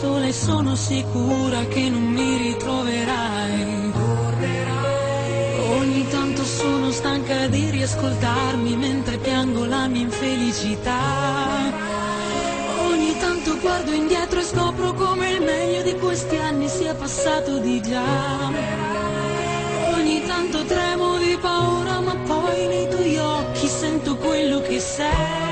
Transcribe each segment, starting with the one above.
sole sono sicura che non mi ritroverai. Ogni tanto sono stanca di riascoltarmi mentre piango la mia infelicità. Ogni tanto guardo indietro e scopro come il meglio di questi anni sia passato di già. Ogni tanto tremo di paura ma poi nei tuoi occhi sento quello che sei.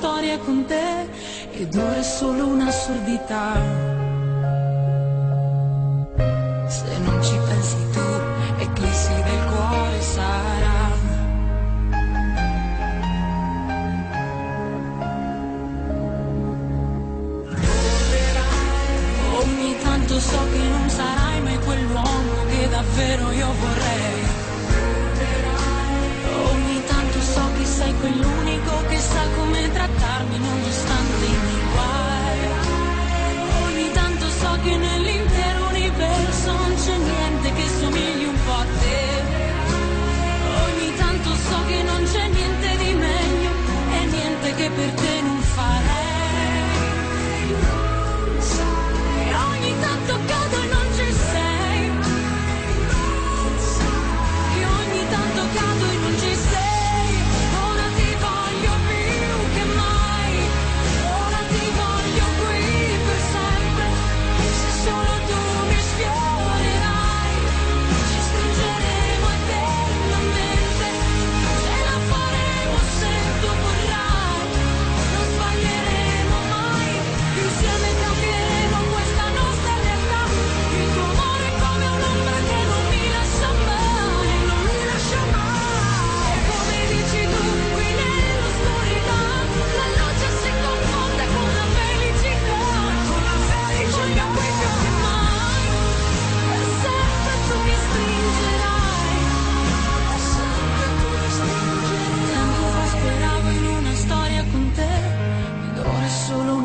storia con te ed ora solo un'assurdità. Se non ci pensi tu, eclissi del cuore sarà. Ogni tanto so che non sarai mai quell'uomo che davvero io vorrei. Ogni tanto so che sei quell'unico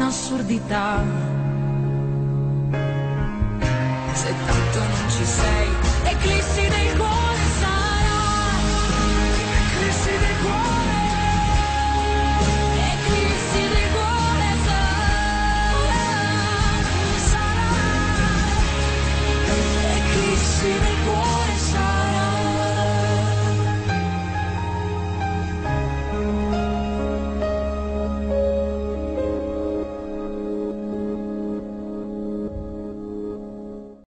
un'assurdità. Se tanto non ci sei.